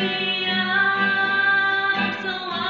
me up so I